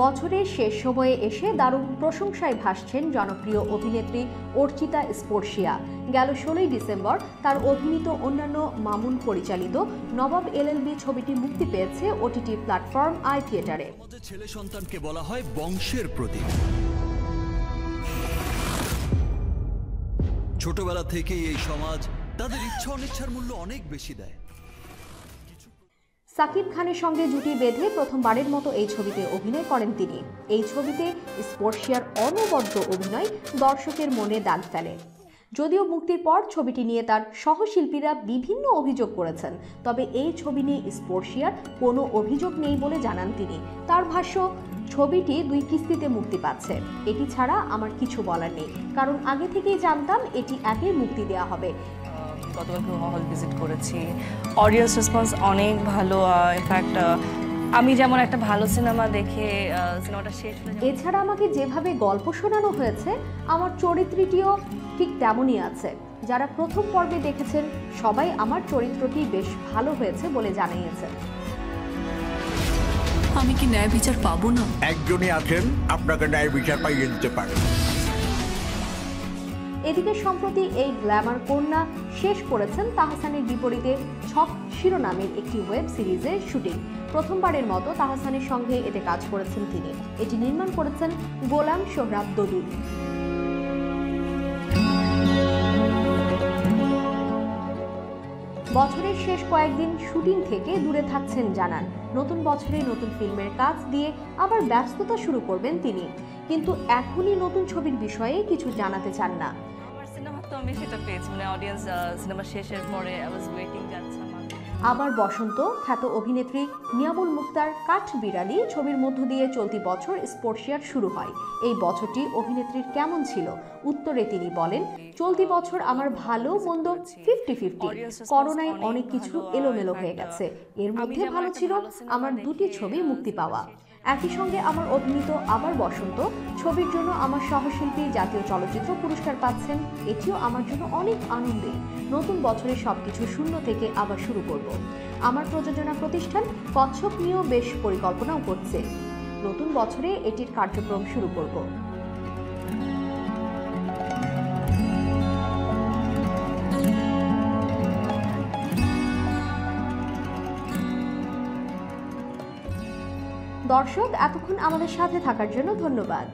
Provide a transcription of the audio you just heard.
বছরের শেষ সময়ে এসে দারুণ প্রশংসায় ভাসছেন জনপ্রিয় অভিনেত্রী অর্চিতা স্পর্শিয়া। গেল ষোলোই ডিসেম্বর তার অভিনীত অন্যান্য মামুন পরিচালিত নবাব এলএলবি ছবিটি মুক্তি পেয়েছে ওটিটি প্ল্যাটফর্ম আই থিয়েটারে। ছেলে সন্তানকে বলা হয় বংশের প্রতীক ছোটবেলা থেকেই এই সমাজ তাদের ইচ্ছা অনিচ্ছার মূল্য অনেক বেশি দেয়। সাকিব খানের সঙ্গে জুটি বেঁধে প্রথমবারের মতো এই ছবিতে অভিনয় করেন তিনি। এই ছবিতে স্পর্শিয়ার অনবদ্য অভিনয় দর্শকের মনে দাগ ফেলে। যদিও মুক্তির পর ছবিটি নিয়ে তার সহশিল্পীরা বিভিন্ন অভিযোগ করেছেন, তবে এই ছবি নিয়ে স্পর্শিয়ার কোনো অভিযোগ নেই বলে জানান তিনি। তার ভাষ্য, ছবিটি দুই কিস্তিতে মুক্তি পাচ্ছে। এটি ছাড়া আমার কিছু বলার নেই। কারণ আগে থেকেই জানতাম এটি একে মুক্তি দেওয়া হবে। গতকালকে হল ভিজিট করেছি। অডিয়েন্স রেসপন্স অনেক ভালো ইনফ্যাক্ট আমি যেমন একটা ভালো সিনেমা দেখে সিনেমাটা শেষ এছাড়া আমাকে যেভাবে গল্প শোনানো হয়েছে আমার চরিত্রটিও ঠিক তেমনই আছে। যারা প্রথম পর্বে দেখেছেন সবাই আমার চরিত্রটি বেশ ভালো হয়েছে বলে জানিয়েছেন। আমি কি ন্যায় বিচার পাবো না? একজনই আছেন আপনাকে ন্যায় বিচার পাইয়ে দিতে পারে। এদিকে সম্প্রতি এই গ্ল্যামার কন্যা শেষ করেছেন তাহসানের বিপরীতে ছক শিরোনামের একটি ওয়েব সিরিজের শুটিং। প্রথমবারের মতো তাহসানের সঙ্গে এতে কাজ করেছেন তিনি। এটি নির্মাণ করেছেন গোলাম সোহরাব দদুল বছরের শেষ কয়েকদিন শুটিং থেকে দূরে থাকছেন জানান। নতুন বছরে নতুন ফিল্মের কাজ দিয়ে আবার ব্যস্ততা শুরু করবেন তিনি। কিন্তু এখনই নতুন ছবির বিষয়ে কিছু জানাতে চান না। সিনেমা তো আমি সেটা পেয়েছি। মানে অডিয়েন্স সিনেমা শেষের পরে আই ওয়াজ ওয়েটিং যাচ্ছে আবার বসন্ত খ্যাত অভিনেত্রী নিয়ামুল মুক্তার কাঠ বিড়ালি ছবির মধ্য দিয়ে চলতি বছর স্পোর্টসিয়ার শুরু হয়। এই বছরটি অভিনেত্রীর কেমন ছিল? উত্তরে তিনি বলেন চলতি বছর আমার ভালো মন্দ ফিফটি ফিফটি করোনায় অনেক কিছু এলোমেলো হয়ে গেছে। এর মধ্যে ভালো ছিল আমার দুটি ছবি মুক্তি পাওয়া। একই সঙ্গে আমার অভিনীত আবার বসন্ত ছবির জন্য আমার সহশিল্পী জাতীয় চলচ্চিত্র পুরস্কার পাচ্ছেন। এটিও আমার জন্য অনেক আনন্দে। নতুন বছরে সবকিছু শূন্য থেকে আবার শুরু করব। আমার প্রযোজনা প্রতিষ্ঠান কচ্ছপ নিয়েও বেশ পরিকল্পনাও করছে। নতুন বছরে এটির কার্যক্রম শুরু করব। দর্শক এতক্ষণ আমাদের সাথে থাকার জন্য ধন্যবাদ।